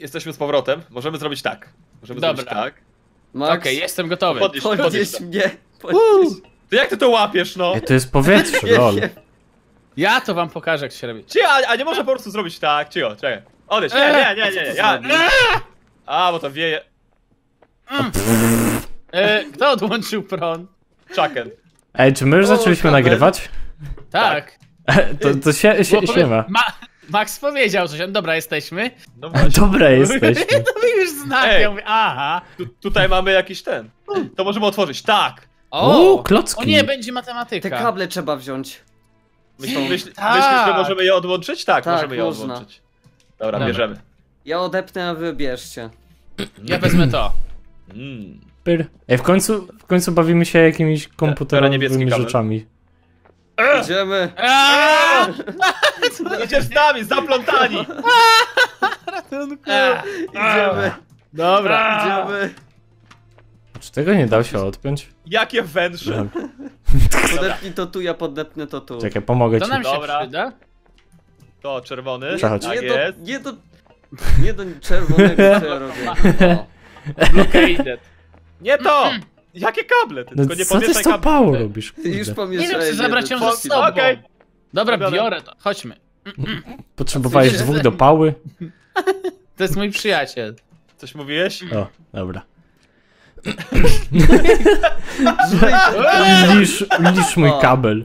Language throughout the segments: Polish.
jesteśmy z powrotem. Możemy zrobić tak. Możemy Dobra. zrobić tak. Max, Okej, jestem gotowy. Podnieś, podnieś podnieś to. mnie. Podnieś. Ty jak ty to łapiesz, no? Ej, to jest powietrze, Nie lol. wiem. Ja to wam pokażę, jak się robi. Czy, a, a nie może po prostu zrobić tak? Cicho, czekaj. Odejdź, nie, nie, nie, nie, nie. Ja, a, bo to wieje. E, kto odłączył prąd? Chucken. Ej, czy my już O, zaczęliśmy kabel. nagrywać? Tak. To, to się, się, Bo siema. Ma Max powiedział coś, dobra, jesteśmy. No właśnie. Dobre jesteśmy. To mi już znak, Ej. ja mówię, aha. Tu, tutaj mamy jakiś ten. To możemy otworzyć. Tak. O, O, klocki. o nie, będzie matematyka. Te kable trzeba wziąć. Myśl, myśl, Tak. Myślisz, że możemy je odłączyć? Tak, Tak, możemy je można. odłączyć. Dobra, Dobra. bierzemy. Ja odepnę, a wy bierzcie. Ja wezmę to. Mm. Pyr. Ej, w końcu, w końcu bawimy się jakimiś komputerowymi rzeczami. Idziemy. Idziesz z nami, zaplątani! Ratunku. Idziemy. Dobra. Idziemy. Czy tego nie dało się odpiąć? Jakie węże! Podepnij to tu, ja podepnę to tu. Czekaj, pomogę To ci. nam się Dobra. przyda? To czerwony. Przechodź. Tak nie, do, nie do... Nie do czerwonego, co ja robię. Blockaded. Nie to! Jakie kable? Ty No tylko nie co ty z tą pałą robisz? Ty już Kurde. Nie wiem, pomieszałem. zabrać ją ze sobą. Okej. Dobra, Dobra. biorę to. Chodźmy. Potrzebowałeś Coś- dwóch do pały? To jest mój przyjaciel. Coś mówiłeś? O, dobra. Lisz, lisz mój kabel.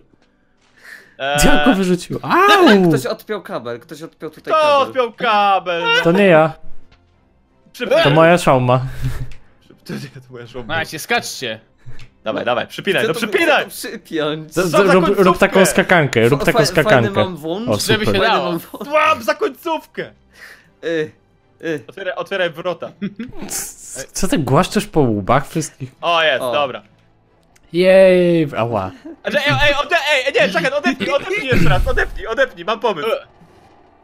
Eee, go wyrzucił? Au! Ktoś odpiął kabel, ktoś odpiął tutaj Kto kabel. odpiął kabel? To nie ja, to moja szauma. To nie, to moja żona. Macie, skaczcie. Dawaj, dawaj, przypinaj, Chcę no to- przypinaj! chcę to Przypiąć. Z- z- za Rób, rób taką skakankę, rób Fa- taką fa- Fajny skakankę. mam włącz. O, Żeby super. się Fajny dało. mam włącz. Łap za końcówkę! Y, y. Otwieraj, otwieraj wrota. Co ty głaszczesz po łbach wszystkich? O, jest, O. dobra. Jej, ała. Ej, ej, ej, ode, ej, nie, czekaj, odepnij, odepnij jeszcze raz, odepnij, odepnij, mam pomysł.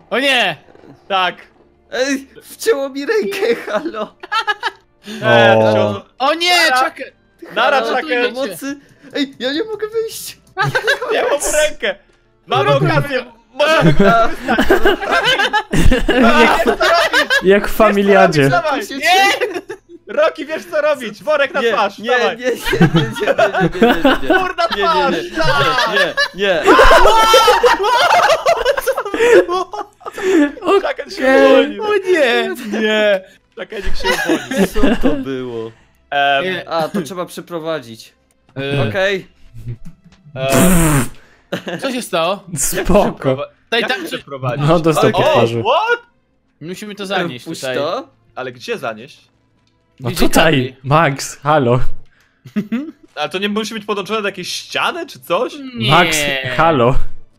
O nie! Tak. Ej, wcięło mi rękę, halo. O. od- O nie! Czekaj! Nara, Halo, czekaj. Pomocy. Ej, ja nie mogę wyjść. Nie mam rękę! Mamy okazję! Możemy go A, Jak, jak w familiadzie. Dawaj! Nie! Roki, wiesz co robić! Worek na nie, twarz! nie, dawaj. nie, nie, nie, nie, nie, nie, nie, nie. Kur na Nie, nie, twarz! nie, tak! nie, nie. Czekaj, się uwolnił! O nie! Nie! Niech się uwolni. Co to było? Nie. A, to trzeba przeprowadzić. E, Okej. em, Co się stało? Spoko. Daj Jak tam, przeprowadzić? No, dostał po twarzy. what? Musimy to zanieść Puść tutaj. to. Ale gdzie zanieść? No tutaj. Max, halo. Ale to nie musi być podłączone do jakiejś ściany czy coś? Nie. Max, halo.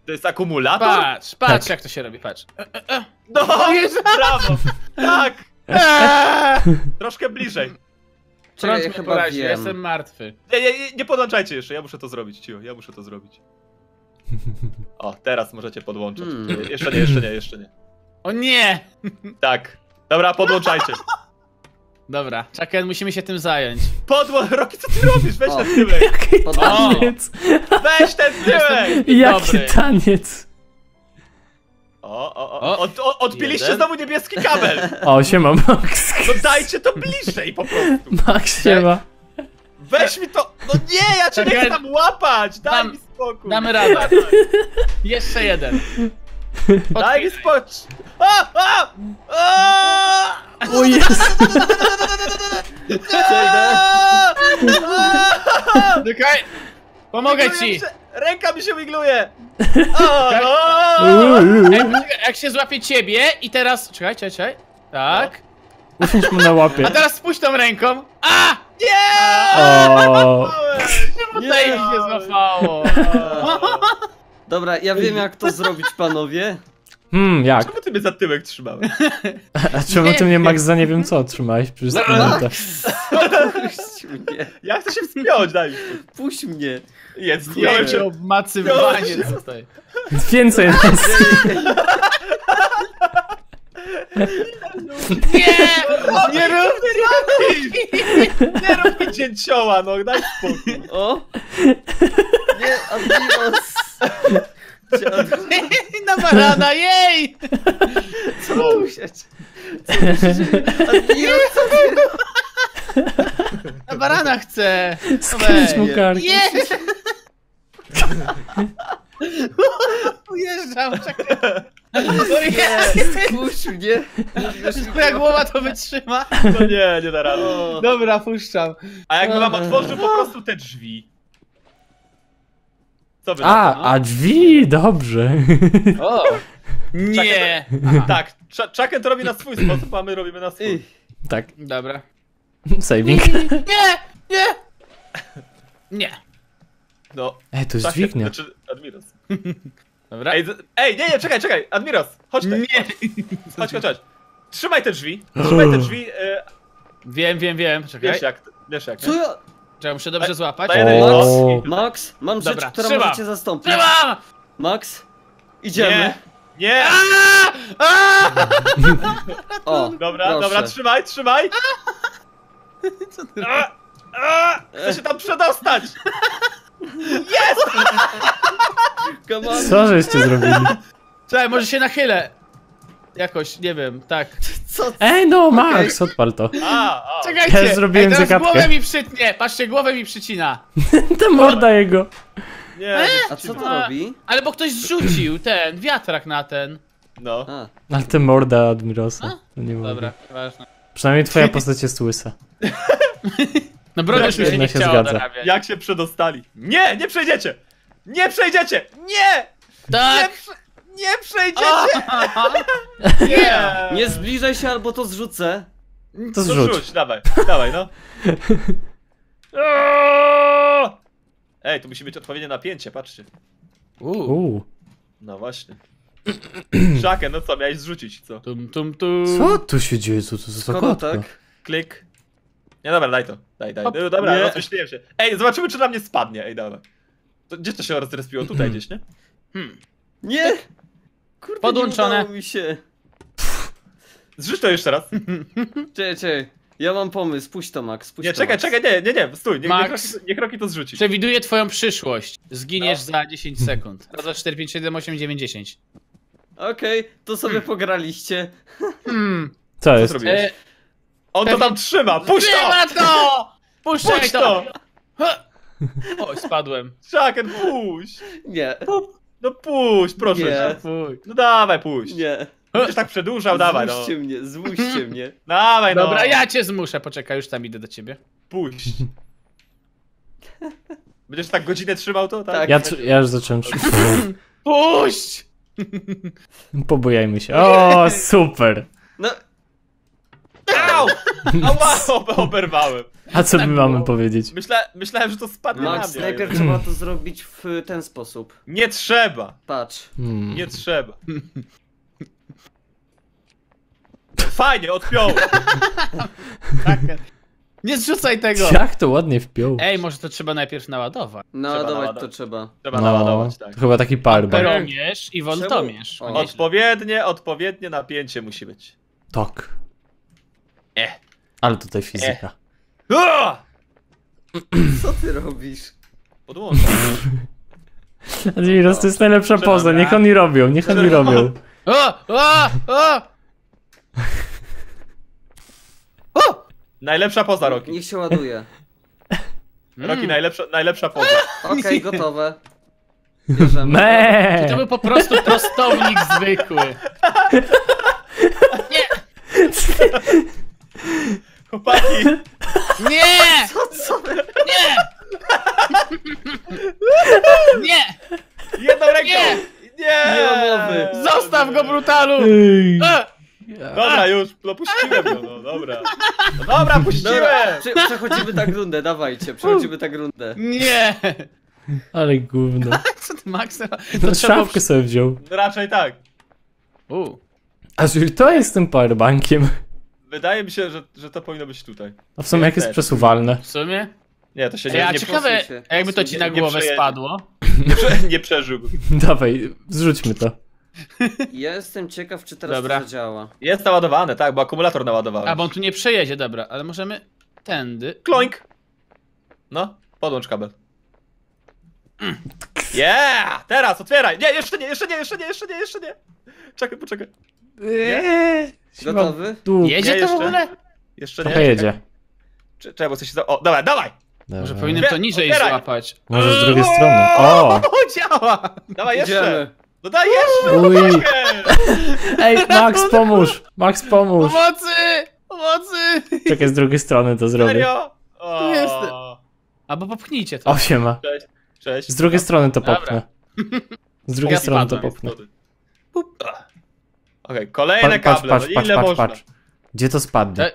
To jest akumulator? Patrz, patrz Tak. jak to się robi, patrz. No! Jezu. Brawo! Tak! Eee! Troszkę bliżej. Czekaj, Prąd ja mnie chyba wiem. jestem martwy. Nie, nie, nie, nie podłączajcie jeszcze, ja muszę to zrobić, cicho, ja muszę to zrobić. O, teraz możecie podłączyć. Hmm. Jeszcze nie, jeszcze nie, jeszcze nie. O nie! Tak. Dobra, podłączajcie. Dobra. Chucken, musimy się tym zająć. Podło... Roki, co ty robisz? Weź O. ten tyłek! Jaki Podłączaj. taniec! Weź ten tyłek! Jaki Dobry. taniec! O, o, o, O. od, o odbiliście Jeden. znowu niebieski kabel! O, siema Max. No dajcie to bliżej po prostu! Max, siema. Weź mi to! No nie, ja cię nie chcę tam łapać! Daj Dam- mi spokój! Damy radę. Jeszcze jeden. Daj mi spokój! A! A! A! O! A! Czekaj! Pomogę ci! mi się- Ręka mi się wigluje! O, o! Ej, poczekaj, jak się złapię ciebie i teraz... Czekaj, czekaj, czekaj. Tak. Usiądź mu na łapie. A teraz spuść tą ręką. A! Nie! O, Tutaj mi się złapało. Dobra, ja wiem jak to zrobić, panowie. Hmm, jak? Czemu ty mnie za tyłek trzymałeś? A czemu ty mnie Max za nie wiem co trzymałeś przez minutę? Puść mnie. Ja chcę się wspiąć, daj mi. Puść mnie. Jest, Wielkie się. obmacywanie tutaj. Więcej nas. Nie! Nie rób Nie rób mi dzięcioła, no daj spokój. O! Nie, Admiros? na barana, jej! Co tu się... Admiro, co ty Na barana chcę! Skręć mu nie. kark. Jest! Ujeżdżam, czekaj. No jest! Puść mnie. Twoja głowa to wytrzyma. No nie, nie da rady. Dobra, puszczam. A jakby wam otworzył po prostu te drzwi? Co by A, a drzwi, dobrze. O! Nie! Tak, Ch- Chucken to robi na swój sposób, a my robimy na swój. Ej, Tak, Dobra. saving. Nie! Nie! Nie. No, Ej, to jest Chucken, dźwignia. znaczy Admiros. Dobra. Ej, ej, nie, nie, czekaj, czekaj, Admiros, chodź tutaj. Nie! Chodź, chodź, chodź. Trzymaj te drzwi, trzymaj te drzwi, e, Wiem, wiem, wiem. Czekaj. wiesz jak, wiesz jak, Co ja... Czekaj, muszę dobrze złapać. Max? Max, mam rzecz, Dobra, która trzymam. możecie zastąpić. Trzymam! Max, idziemy. Nie, nie, Aaa! O, dobra, proszę. dobra, trzymaj, trzymaj. Co ty A, a, chcę się tam przedostać. Come on. Co żeście zrobili? Czekaj, może się nachylę. Jakoś, nie wiem, tak. Co? Ej, no, Max, odpal to. A, a. Czekajcie! Ja zrobiłem Ej, teraz zagadkę. głowę mi przytnie! Patrzcie, głowę mi przycina. Ta morda jego. Nie, nie A co to robi? Ale bo ktoś zrzucił ten, wiatrak na ten. No. A, Ale te morda Admirosa. To nie. Dobra, ważne. Przynajmniej twoja postać jest łysa. No mi się nie się zgadza. dorabiać. Jak się przedostali? Nie, nie przejdziecie! Nie przejdziecie! Nie! Nie, Tak! prze... nie przejdziecie! Nie! nie zbliżaj się, albo to zrzucę. To zrzuć. rzuć, dawaj, dawaj, no. Ej, tu musi być odpowiednie napięcie, patrzcie. Uuu. No właśnie. Szakę, no co, miałeś zrzucić, co? Tum, tum, tum. Co tu się dzieje? Co to za Skoro tak. Klik. Nie, dobra, daj to. Daj, daj. Hop. No, dobra, Nie. rozmyśliłem się. Ej, zobaczymy, czy na mnie spadnie. Ej, dobra. To, gdzie to się rozrespiło? Tutaj gdzieś, nie? Hmm. Nie! Kurde, Podłączone. nie udało mi się. Zrzuć to jeszcze raz. Czekaj, czekaj. Ja mam pomysł, puść to Max, puść Nie, to, czekaj, Max. czekaj, nie, nie, nie, stój. Niech, Max. Niech Roki to zrzuci. Przewiduję twoją przyszłość. Zginiesz No. za 10 sekund. Raz, dwa, 4, 5, 7, 8, 9, 10. Okej, to sobie pograliście. Hmm. Co Co jest? zrobiłeś? E, On to tam trzyma, puść to! ma to! Puszczaj Puść to! to! Oj, spadłem. Szaken, puść! Nie, No puść, proszę Nie. cię. Fuj. No dawaj, puść. nie. Będziesz tak przedłużał, dawaj, no. Zmuście mnie, zmuście mnie. Dawaj, no. Dobra, ja cię zmuszę. Poczekaj, już tam idę do ciebie. Puść. Będziesz tak godzinę trzymał to, tak? Tak. Ja, tr- ja już zacząłem trzymać. Puść! Pobujajmy się. O, super. No, Au! Ała, ob- oberwałem. A co my Tak mamy było. powiedzieć? Myśla, myślałem, że to spadnie Max, na mnie. najpierw trzeba to zrobić w ten sposób. Nie trzeba, Patrz. Hmm. nie trzeba. Fajnie, odpiąłem. Tak. Nie zrzucaj tego! Jak to ładnie wpiął. Ej, może to trzeba najpierw naładować. Naładować naładować. to trzeba. Trzeba naładować, tak. to chyba taki powerbank. Peromierz i woltomierz. Czemu? O, O. nieźle. Odpowiednie, odpowiednie napięcie musi być. Tak. E. Ale tutaj fizyka. Ua! Co ty robisz? Podłączam. Admiros, to jest najlepsza poza. Niech oni robią, niech oni robią. O! O! O! Najlepsza poza, Roki. Niech się ładuje. Roki, najlepsza, najlepsza poza. Okej, gotowe. Bierzemy. Me. To był po prostu prostownik zwykły. Nie! Chłopaki, Nie! Co, co? Nie! Nie! jedną ręką! Nie! Nie! Nie ma mowy. Zostaw go, brutalu! Ej. E! Dobra, już, no puściłem go, no dobra. No dobra, Dobra, puściłem! prze przechodzimy tak rundę, dawajcie, przechodzimy tak rundę. Nie! Ale gówno. Co ty, Max? To No, trzeba... szafkę sobie wziął. Raczej tak. U. Azul, to jest tym powerbankiem. Wydaje mi się, że, że to powinno być tutaj. A w sumie jak jest Też. przesuwalne. W sumie? Nie, to się nie, Ja nie, ciekawe, posuń się. a jakby to ci na nie głowę przejedzie. spadło. nie, prze, nie przeżyłbym. Dawaj, zrzućmy to. Ja jestem ciekaw, czy teraz Dobra. to zadziała. Jest naładowane, tak, bo akumulator naładowałem. A, bo on tu nie przejedzie, dobra, ale możemy tędy. Kloink! No, podłącz kabel. Yeah! Teraz, otwieraj! Nie, jeszcze nie, jeszcze nie, jeszcze nie, jeszcze nie, jeszcze nie! Czekaj, poczekaj. Eee. Gotowy? Tu, Jedzie Nie, to w jeszcze. ogóle? Jeszcze trochę nie. jedzie. Cze- Czekaj, bo chcę się za... O, dawaj, dawaj! Może Dobra. powinienem to niżej otwieraj. złapać. Może z drugiej strony. O! działa! Dawaj jeszcze! Idziemy. No daj jeszcze! Uj! Ej, Max, pomóż! Max, pomóż! Pomocy! Pomocy! Czekaj, z drugiej strony to zrobię. Serio? O, Tu jestem. Albo popchnijcie to. O, siema. Cześć, cześć. Z drugiej strony to Dobra. popchnę. Z drugiej Ja strony to spadłem. popchnę. Pup. Okej, kolejne Pa- Patrz, kable, patrz, no patrz, ile patrz, można? patrz. Gdzie to spadnie? E,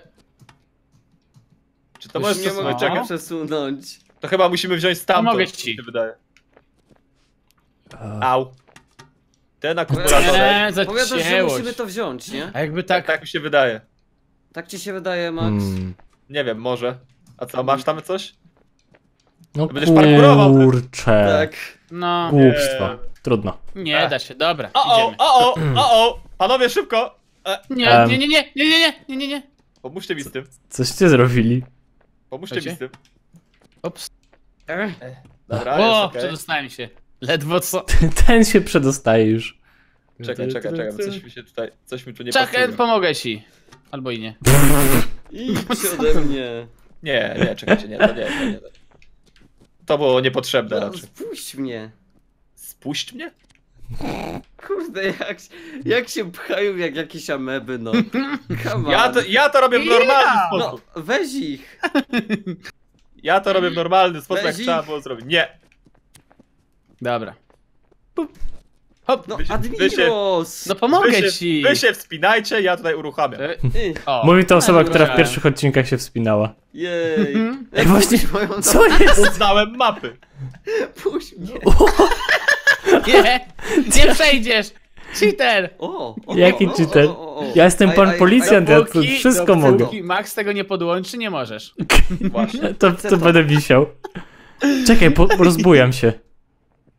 Czy to Już możesz nie przesunąć? mogę przesunąć. to chyba musimy wziąć stamtąd, Pomogę mi ci. się wydaje. Au. Ten akumulator. Nie, Powiadasz, że musimy to wziąć, nie? A jakby Tak, tak... tak mi się wydaje. Tak ci się wydaje, Max? Hmm. Nie wiem, może. A co, masz tam coś? No Będziesz parkurował. kurcze. Tak. No, Głupstwo. Nie. Trudno. nie da się, dobra, O, o, idziemy. o, o, o, o! Panowie, szybko! E, Nie, Em. nie, nie, nie, nie, nie, nie, nie, nie, nie. pomóżcie mi z tym. Coście zrobili? Pomóżcie mi z tym. Ops. Dobra, jest O, okej. przedostałem się. Ledwo co. Ten się przedostaje już. Czekaj, czekaj, czekaj, bo coś mi się tutaj, coś mi tu nie Chucken, pasuje. pomogę ci. Albo i nie. Idź ode mnie. Nie, nie, czekajcie, nie, to nie, to nie. To było niepotrzebne No, raczej. spuść mnie. Spuść mnie? Kurde, jak, jak się pchają jak jakieś ameby, no. Come on. Ja to, ja to robię w normalny! No, sposób. weź ich. Ja to robię w normalny sposób, jak Weź trzeba ich. było zrobić. Nie! Dobra. Hop. No, Wy się- Admiros! No pomogę wy się, ci. Wy się wspinajcie, ja tutaj uruchamiam. E, Ty, O. Mówi to osoba, która w pierwszych odcinkach się wspinała. Jej. Mhm. Jak właśnie- Co jest? Uznałem mapy. Puść mnie. Nie, nie przejdziesz. Cheater. O, o, Jaki o, cheater? o, o, o. Ja jestem pan policjant, ja Dopóki- wszystko dopóki mogę. Max tego nie podłączy, nie możesz. Właśnie. To, to będę wisiał. Czekaj, po, rozbujam się.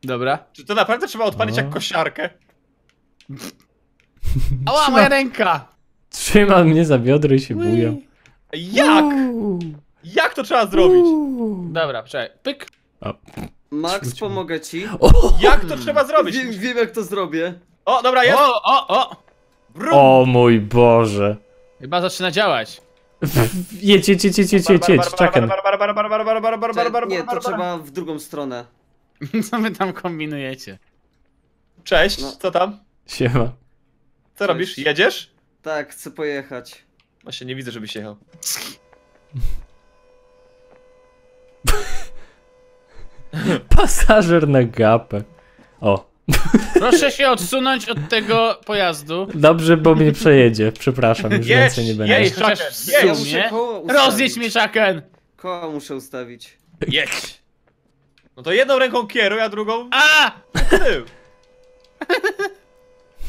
Dobra. Czy to naprawdę trzeba odpalić No. jak kosiarkę? Ała, moja ręka. Trzyma mnie za biodro i się buja. Jak? Jak to trzeba zrobić? Dobra, czekaj. Pyk. Max, pomogę ci. O, Jak to trzeba zrobić? Wiem, wiem jak to zrobię. O, dobra, jest! O, o, o. Brum! o mój Boże. Chyba zaczyna działać. Jedź, jedź, jedź, jedź, jedź, jedź, jedź, czekam. Cze- Nie, to trzeba w drugą stronę. Co wy tam kombinujecie? Cześć, No. co tam? Siema. Co Cześć. robisz? Jedziesz? Tak, chcę pojechać. Właśnie nie widzę, żebyś jechał. Pasażer na gapę. O, Proszę się odsunąć od tego pojazdu. dobrze, bo mnie przejedzie. Przepraszam, już Jedź, więcej nie będę. jedź. Chociaż w jedź. Ja sumie... muszę koło ustawić. Rozjedź mnie, Chucken! Koła muszę ustawić. Jedź! No to jedną ręką kieruj, a drugą A! tył.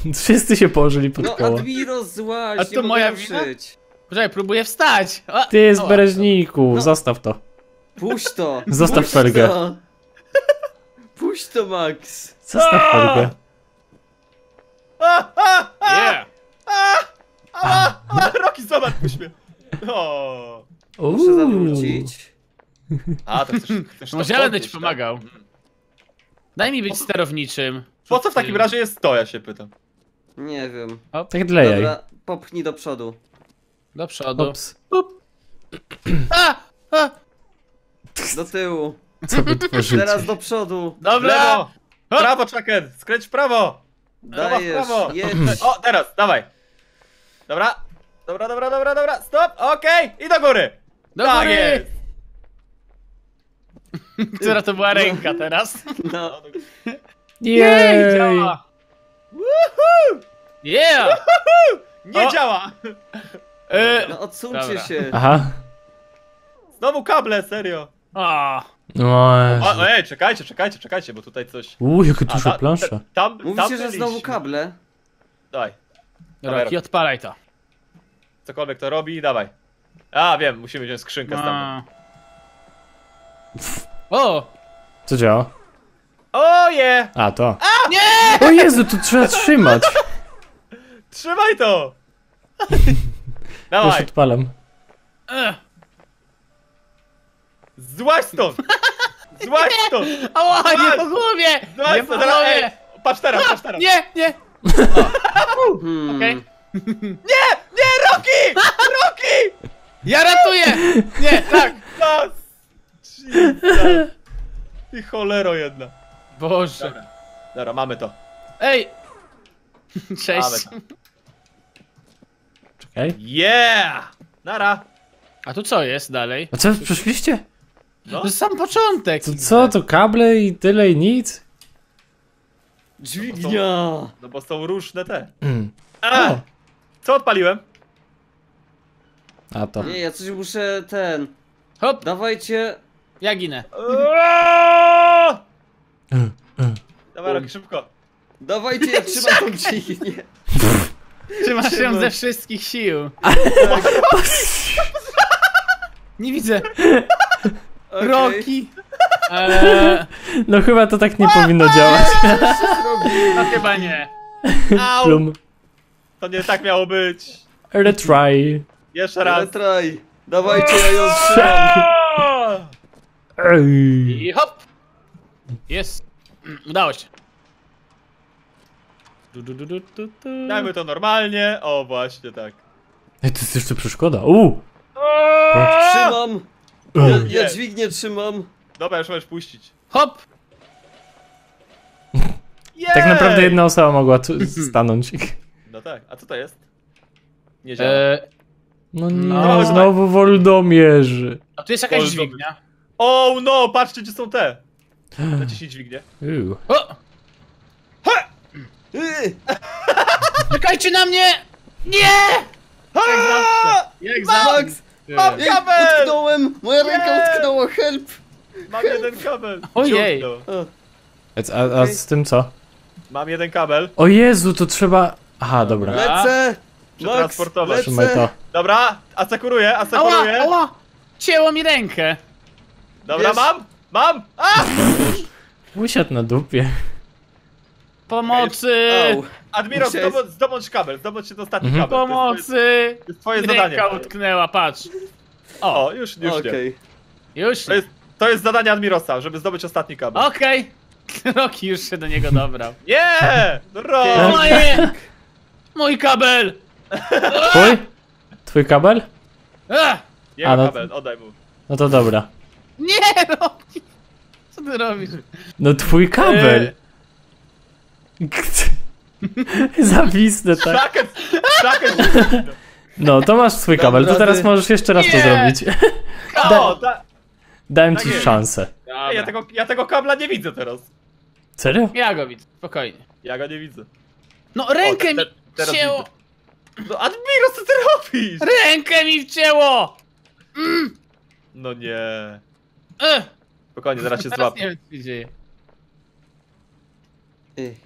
Wszyscy się położyli pod No, koło. Admiro, złaź, A nie to mogę moja ruszyć. Poczekaj, próbuję wstać. O, Ty z ała. bereźniku, No. zostaw to. Puść to. Zostaw Puść felgę. to. Puść to, Max. Zostaw felgę. A, a, a, Yeah. a, a, Roki, zobacz, puść mnie. O. Muszę Uuu. zawrócić. A, to chcesz, chcesz to będę podnieść, ci pomagał. tak? Daj mi być sterowniczym. Po co w takim razie jest to, ja się pytam. Nie wiem. Tak dla jaj. Dobra, popchnij do przodu. Do przodu. Ops. A! A! Do tyłu. Co wy tworzycie? Teraz do przodu. Dobra! lewo! Prawo, Chucken! Skręć w prawo! Dajesz, prawo! jedź. O, teraz, dawaj! Dobra, dobra, dobra, dobra, dobra, stop, okej, i do góry! Do tak góry! jest! Która to była ręka teraz? No, Jej, działa! Woohoo! Yeah! Nie O! działa! E, no odsuńcie Dobra. się. Aha. Znowu kable, serio! o, No, O, ej, czekajcie, czekajcie, czekajcie, bo tutaj coś... Uuu, jaka A, duża ta- plansza. ta- Tam, tam Mówicie, że byliśmy. znowu kable? Dawaj, Roki, odpalaj to. cokolwiek to robi, dawaj. A, wiem, musimy wziąć skrzynkę z tam. A. O! Co działa? Oje! A, to. Nie! O Jezu, tu trzeba trzymać. Trzymaj to! Już Dawaj, odpalam. E, złaź stąd! Złaź stąd! Ała, nie po głowie! Złaź Nie po stąd, teraz, ej, głowie! patrz teraz, patrz teraz. Nie, nie! Hmm. Okej. Nie! Nie, Rocky! Rocky! Ja ratuję! Nie, tak! Nas! I cholero jedna. Boże. Dobra. Dobra, mamy to. Ej! Mamy Cześć. to. Czekaj. Yeah! Nara! A tu co jest dalej? A co, przyszliście? No. To jest sam początek. To co, to kable i tyle i nic? Dźwignia! No bo są różne te. Mm. A! O. Co odpaliłem? A to. Nie, ja coś muszę ten... Hop, Dawajcie... ja ginę. Y. Dawaj, Rocky, szybko. Dawajcie, ja trzymam tą dźwignię. Trzymasz ją ze wszystkich sił. Nie widzę. Roki. Eee, No chyba to tak nie powinno działać. no chyba nie. Au! Plum. To nie tak miało być. Retry. Jeszcze raz. traj. Dawajcie, ja ją trzymam. Ej. I hop. Jest. Udało się. Du, du, du, du, du, du. Dajmy to normalnie. O, właśnie tak. Ej, to jest jeszcze przeszkoda. Uuu. Trzymam. Ja, ja dźwignię trzymam. Dobra, już możesz puścić. Hop. Tak naprawdę jedna osoba mogła tu stanąć. No tak, a co to jest? Nie działa. Eee, No nie, No. znowu Woldomierz. a tu jest jakaś Wolno. dźwignia. O, no, patrzcie, gdzie są te. Naciśnij dźwignię. Uuu. O! Yy, Czekajcie na mnie! Nie! Jak zawsze. Max! Mam Ej, kabel! utknąłem! Moja ręka utknęła, help! Mam jeden kabel. Ojej. Dziurno. O, A, a z tym co? Mam jeden kabel. O Jezu, to trzeba... Aha, dobra. Lecę! Max, Przetransportować. Trzymaj to. lecę! Dobra, asekuruję, Ała, asekuruję. ała! Cięło mi rękę. Dobra, Wiesz- mam, mam. A! Usiadł na dupie. Pomocy! Au. Musiałeś- zdobądź, zdobądź kabel, zdobądź ten ostatni Mhm. kabel. To jest Pomocy! twoje, to jest twoje zadanie. Ręka utknęła, patrz. O, już, już nie. Okej. Już. To jest, to jest zadanie Admirosa, żeby zdobyć ostatni kabel. Okej. Roki już się do niego dobrał. Nie! Ro! Moje! Mój kabel! Twój? Twój kabel? A, no- kabel, oddaj mu. No to dobra. Nie, Roki! Co ty robisz? No twój kabel. Zawisnę tak. Szlaket! Szlaket! No, to masz swój kabel, to teraz możesz jeszcze raz to Nie. zrobić. O, da, Dałem Tak ci jest. szansę. Ej, ja, tego, ja tego kabla nie widzę teraz. Serio? Ja go widzę, spokojnie. Ja go nie widzę. No rękę te- mi teraz wcięło! widzę. No Admiros, co ty robisz? Rękę mi wcięło! No nie. Ech, Spokojnie, zaraz się złapię. nie wiem co się dzieje. Ej,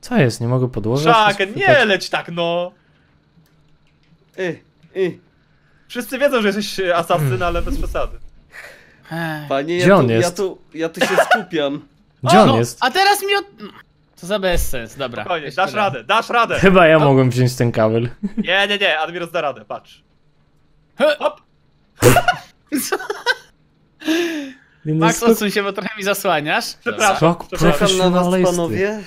Co jest? Nie mogę podłożyć? Szaken, nie leć tak no! ej, ej. Wszyscy wiedzą, że jesteś e, asasyn, ale bez przesady. Ech. Panie, Gdzie ja on tu, ja jest? tu, ja tu się skupiam. Gdzie O, on no, jest? A teraz mi od... To za bezsens, dobra. Spokojnie, jeszcze dasz raz. radę, dasz radę! Chyba ja mogłem wziąć ten kabel. Nie, nie, nie, Admiros da radę, patrz. He, Hop! no, Max, skok- odsuń się, bo trochę mi zasłaniasz. Przepraszam, Skok przepraszam. Na was, profesjonalisty. panowie.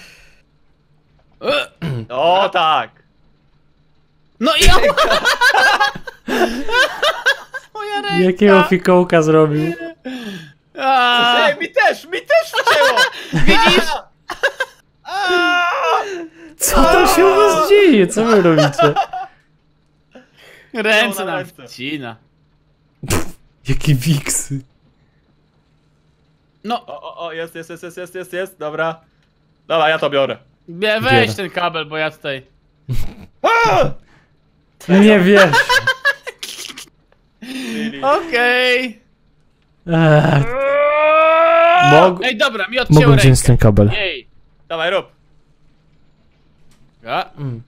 O, tak! No i on... Moja ręka! Jakiego fikołka zrobił? A, Ej, mi też, mi też wcięło! widzisz? Aaaa! Co tam się u was dzieje? Co wy robicie? Ręce na nam ręce. wcina. Jakie wiksy. No, O, o, o, jest, jest, jest, jest, jest, jest, jest, dobra. Dobra, ja to biorę. bie- weź Biorę. ten kabel, bo ja tutaj... A! Nie wiesz. Lili. Okej. Eee, Mog... Ej, dobra, mi odcięło Mogłem rękę. wziąć ten kabel. Jej. Dawaj, rób. A, Mm.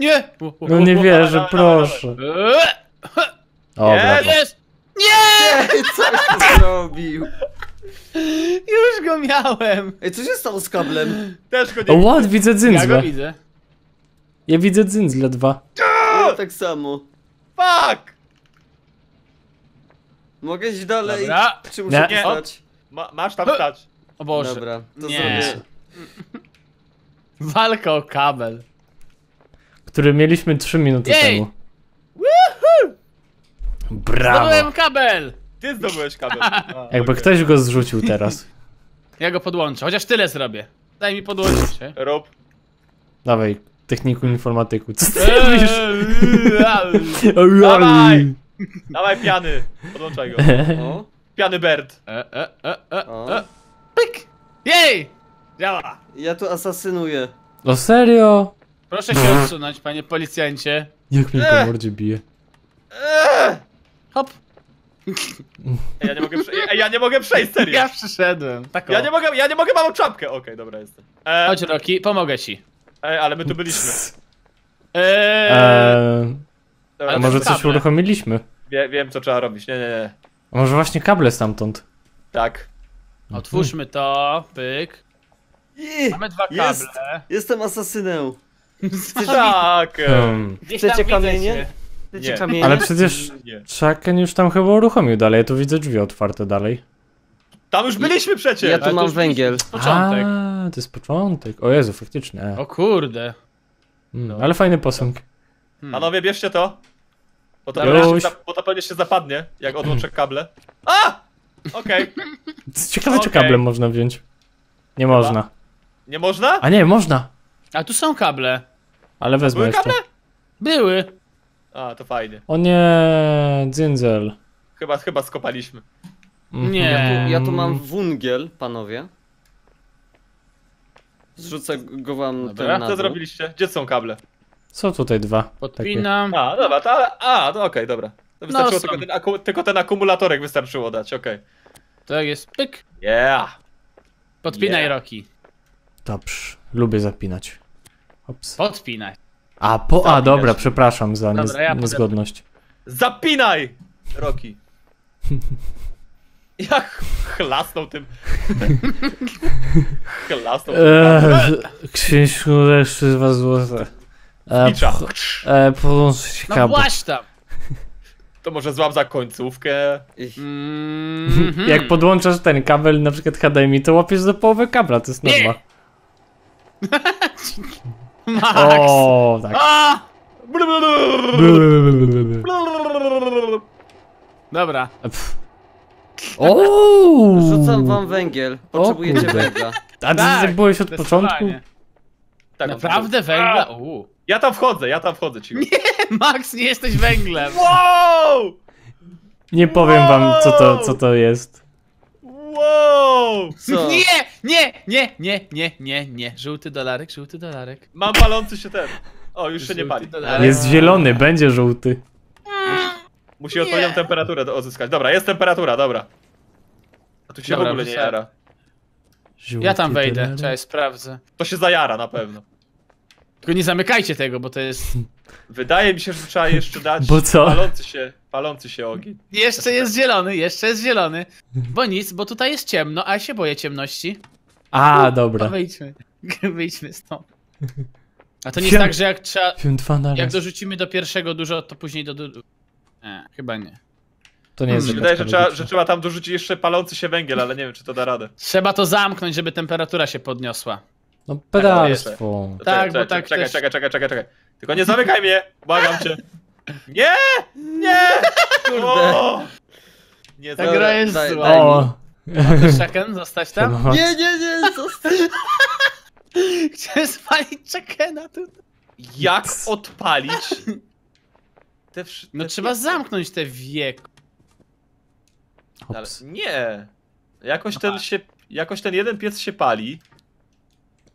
nie! No nie wierzę, dawaj, proszę. Eee, O, brawo. Jest! Nie! Ej, coś ty zrobił. Już go miałem! Ej, co się stało z kablem? Też go O, nie what? Widzę Ja go dzyndzle. widzę. Ja widzę dzyndzle dwa. Ja tak samo. Fuck! Mogę iść dalej? Dobra. Czy muszę Nie. wstać? Ma, masz tam stać. O Boże. Dobra, to Nie. zrobię. Walka o kabel. który mieliśmy 3 minuty Jej! temu. Brawo! Zdobyłem kabel! Ty zdobyłeś kabel. A, Jakby okej. ktoś go zrzucił teraz. Ja go podłączę, chociaż tyle zrobię. Daj mi podłączyć się. Rob. Dawaj, techniku informatyku. Co ty robisz? Eee, Dawaj! Dawaj piany. Podłączaj go. O, Piany Bert. e, e, e, e, o. e. Pyk! Jej! Działa! Ja tu asasynuję. O serio? Proszę się odsunąć, panie policjancie. Jak mnie po mordzie bije. Eee! Hop! Ej, ja nie mogę przejść. Ej, ja nie mogę przejść, serio. Ja przyszedłem. Tak. Ja nie mogę, ja nie mogę, mam czapkę. Okej, dobra, jestem. E, Chodź Roki, pomogę ci. ej, ale my tu byliśmy. Eee, Eee, Dobra, a może kable. coś uruchomiliśmy? wie, wiem, co trzeba robić. Nie, nie, nie. A może właśnie kable stamtąd? Tak. Otwórzmy to, pyk. Mamy dwa Jest. kable. jestem asasynem. Tak. Hmm. Gdzieś Chcecie widzę kamienie? cię. Chcecie Nie. kamienie? Ale przecież Nie. Chucken już tam chyba uruchomił dalej, ja tu widzę drzwi otwarte dalej. Tam już byliśmy przecież. Ja tu to mam już węgiel. Początek. A, to jest początek. O Jezu, faktycznie. O kurde. Mm, ale fajny posąg. Hmm. Panowie, bierzcie to. Bo to, pewnie się, za- bo to pewnie się zapadnie, jak odłączę kable. A! Okej. Ciekawe, czy Okej. kablem można wziąć. Nie można. Nie można? A nie, można. A tu są kable. Ale wezmę Były jeszcze. kable? Były. A, to fajnie. O nie, dzyndzel. Chyba, chyba skopaliśmy. Mhm. Nie. Ja tu, ja tu mam wungiel, panowie. Zrzucę go wam Dobra. ten na Co dół. zrobiliście? Gdzie są kable? Są tutaj dwa. Podpinam. A, dobra, to ale... A, no okej, dobra. To wystarczyło są. tylko, ten aku, tylko ten akumulatorek wystarczyło dać, okej. Tak jest. Pyk. Yeah! Podpinaj Yeah. Roki. Dobrze, lubię zapinać. Ops. Podpinaj. A, po, a dobra, przepraszam za Dobra, ja niez, niezgodność. Zapinaj! Roki. Jak chlasnął tym... chlasnął tym kablem. Eee, Księżku, jeszcze dwa złote. E, Picza. po- e, podłączyć No kabel. właśnie tam. To może złap za końcówkę. Mhm. Jak podłączasz ten kabel, na przykład HDMI, to łapiesz za połowę kabla, to jest norma. Max. O, tak. A! Dobra. O! Rzucam wam węgiel. Potrzebujecie kurde. węgla. A ty Tak, byłeś od początku? Zdecydowanie. Tak, Naprawdę węgla? Uuu. Ja tam wchodzę, ja tam wchodzę, cicho. Max, nie jesteś węglem. Wow! Nie powiem wam, co to, co to jest. Wow! Co? Nie, nie, nie, nie, nie, nie, nie. Żółty dolarek, żółty dolarek. Mam palący się ten. O, już się nie pali. dolarek. Jest zielony, będzie żółty. Musi odpowiednią temperaturę do- uzyskać. Dobra, jest temperatura, dobra. A tu się Dobra, w ogóle nie jara. Żółty Ja tam wejdę, dolarek. czekaj, sprawdzę. To się zajara na pewno. Tylko nie zamykajcie tego, bo to jest... Wydaje mi się, że trzeba jeszcze dać Bo co? palący się, palący się ogień. Jeszcze jest zielony, jeszcze jest zielony. Bo nic, bo tutaj jest ciemno, a ja się boję ciemności. A, No dobra. wyjdźmy, wyjdźmy stąd. A to nie jest Wiem. tak, że jak trzeba... Jak dorzucimy do pierwszego dużo, to później do... Nie, chyba nie. To nie jest się zagadka wydaje, że trzeba, że trzeba tam dorzucić jeszcze palący się węgiel, ale nie wiem, czy to da radę. Trzeba to zamknąć, żeby temperatura się podniosła. No pedalstwo. Tak, czekaj, bo tak Czekaj, też- czekaj, czekaj, czekaj, czekaj. Tylko nie zamykaj mnie! Błagam cię. Nie! Nie! Kurde. O! Nie Ta zamykaj. gra jest daj- zła. daj mi. O! Chcesz Shaken zostać tam? Nie, nie, nie, zostaw. Chciałem spalić Shakena tutaj. Jak odpalić? Te wszy- No te trzeba zamknąć te wiek. Ale nie. Jakoś ten się. Jakoś ten jeden piec się pali.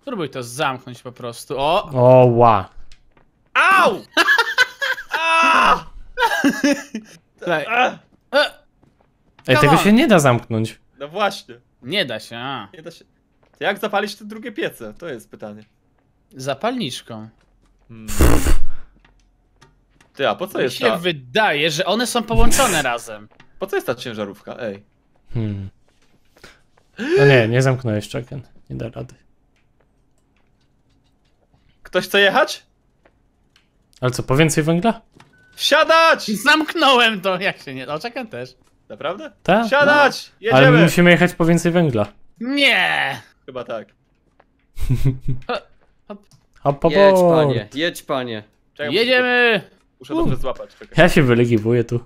Spróbuj to zamknąć po prostu. O! O, ła. Au! Tutaj. E, Ej, Come tego on. się nie da zamknąć. No właśnie. Nie da się, a. Nie da się. To Jak zapalić te drugie piece? To jest pytanie. Zapalniczką. Hmm. Ty, a po co Mi jest się ta, wydaje, że one są połączone razem. po co jest ta ciężarówka? Ej. Hmm. No nie, nie zamknąłeś Chucken. Nie da rady. Ktoś chce jechać? Ale co, po więcej węgla? Wsiadać! Zamknąłem to, jak się nie... O, czekam też. Naprawdę? Tak? Wsiadać! Ale Jedziemy! musimy jechać po więcej węgla. Nie! Chyba tak. Hop, hop, Jedź, panie, jedź, panie. Czekaj, Jedziemy! Muszę, muszę dobrze złapać, czekaj. Ja się wylegiwuję tu.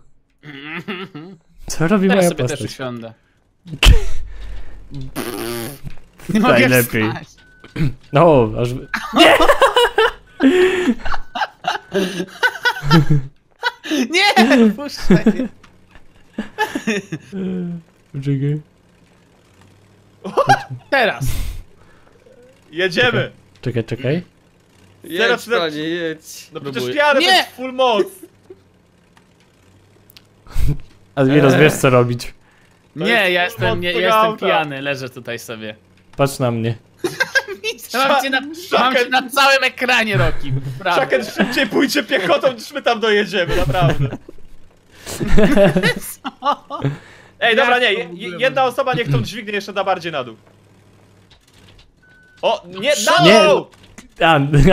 Co robi Teraz moja sobie też postać? usiądę. Nie mogę Najlepiej. wstać. No, aż... wy- Nie! Puszczaj! Poczekaj. Teraz! Jedziemy! Czekaj, czekaj. Jedź, Teraz- panie, jedź. No Próbuję. przecież jadę, to Nie! jest full moc! Admiros, Eee. wiesz co robić. Nie, jest ja jestem, nie, ja jestem auta. pijany, leżę tutaj sobie. Patrz na mnie. Mam cię na, mam cię na całym ekranie, Roki. Czekaj, szybciej pójdźcie piechotą, niż my tam dojedziemy, naprawdę. Ej, dobra, nie, je, je- jedna osoba niech tą dźwignię jeszcze da bardziej na dół. O, nie, na Nie. dół!